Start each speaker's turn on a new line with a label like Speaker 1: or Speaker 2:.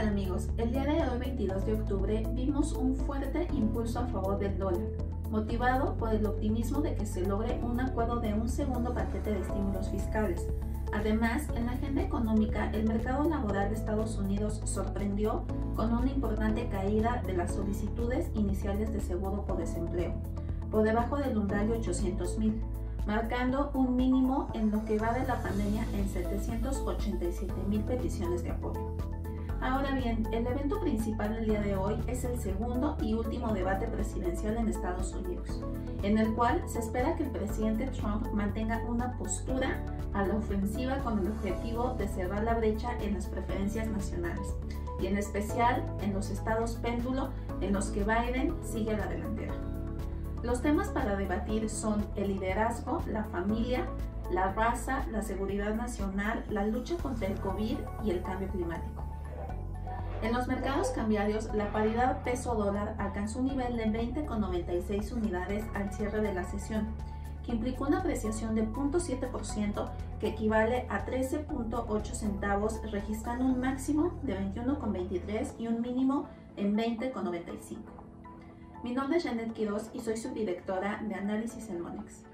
Speaker 1: tal amigos? El día de hoy 22 de octubre vimos un fuerte impulso a favor del dólar, motivado por el optimismo de que se logre un acuerdo de un segundo paquete de estímulos fiscales. Además, en la agenda económica, el mercado laboral de Estados Unidos sorprendió con una importante caída de las solicitudes iniciales de seguro por desempleo, por debajo del umbral de 800 mil, marcando un mínimo en lo que va de la pandemia en 787 mil peticiones de apoyo. Ahora bien, el evento principal del día de hoy es el segundo y último debate presidencial en Estados Unidos, en el cual se espera que el presidente Trump mantenga una postura a la ofensiva con el objetivo de cerrar la brecha en las preferencias nacionales, y en especial en los estados péndulo en los que Biden sigue a la delantera. Los temas para debatir son el liderazgo, la familia, la raza, la seguridad nacional, la lucha contra el COVID y el cambio climático. En los mercados cambiarios, la paridad peso-dólar alcanzó un nivel de 20,96 unidades al cierre de la sesión, que implicó una apreciación de 0.7% que equivale a 13.8 centavos, registrando un máximo de 21,23 y un mínimo en 20,95. Mi nombre es Janet Quiroz y soy subdirectora de análisis en Monex.